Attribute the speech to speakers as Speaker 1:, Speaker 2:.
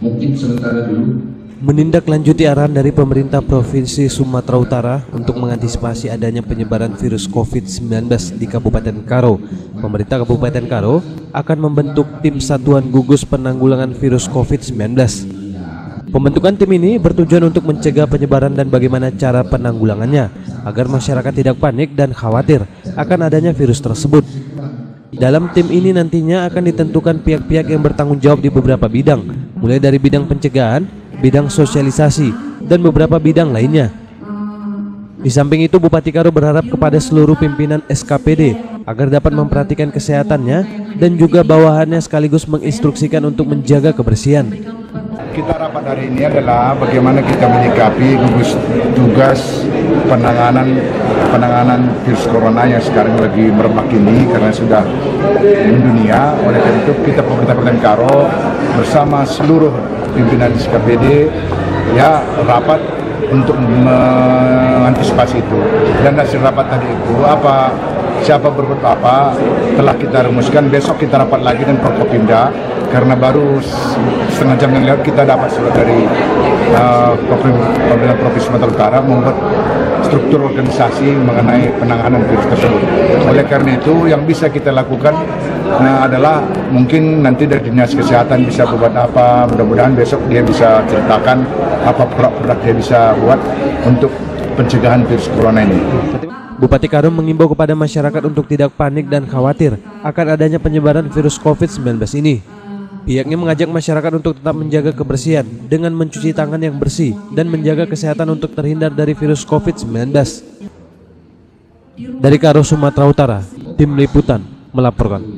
Speaker 1: mungkin sementara dulu
Speaker 2: menindaklanjuti arahan dari pemerintah Provinsi Sumatera Utara untuk mengantisipasi adanya penyebaran virus COVID-19 di Kabupaten Karo. Pemerintah Kabupaten Karo akan membentuk tim satuan gugus penanggulangan virus COVID-19. Pembentukan tim ini bertujuan untuk mencegah penyebaran dan bagaimana cara penanggulangannya agar masyarakat tidak panik dan khawatir akan adanya virus tersebut. Dalam tim ini nantinya akan ditentukan pihak-pihak yang bertanggung jawab di beberapa bidang, mulai dari bidang pencegahan, bidang sosialisasi, dan beberapa bidang lainnya. Di samping itu, Bupati Karo berharap kepada seluruh pimpinan SKPD agar dapat memperhatikan kesehatannya dan juga bawahannya sekaligus menginstruksikan untuk menjaga kebersihan.
Speaker 3: Kita rapat hari ini adalah bagaimana kita menyikapi gugus tugas penanganan penanganan virus corona yang sekarang lagi merebak ini karena sudah mendunia. Oleh karena itu kita pemerintah Kabupaten Karo bersama seluruh pimpinan SKPD ya rapat untuk mengantisipasi itu dan hasil rapat tadi itu apa siapa berbuat apa telah kita rumuskan besok kita rapat lagi dengan Prokopimda karena baru setengah jam yang lewat kita dapat surat dari uh, Provinsi Sumatera Utara membuat struktur organisasi mengenai penanganan virus tersebut. Oleh karena itu yang bisa kita lakukan uh, adalah mungkin nanti dari dinas kesehatan bisa buat apa, mudah-mudahan besok dia bisa ceritakan apa produk-produk dia bisa buat untuk pencegahan virus corona ini.
Speaker 2: Bupati Karum mengimbau kepada masyarakat untuk tidak panik dan khawatir akan adanya penyebaran virus COVID-19 ini. Pihaknya mengajak masyarakat untuk tetap menjaga kebersihan dengan mencuci tangan yang bersih dan menjaga kesehatan untuk terhindar dari virus COVID-19. Dari Karo, Sumatera Utara, Tim Liputan melaporkan.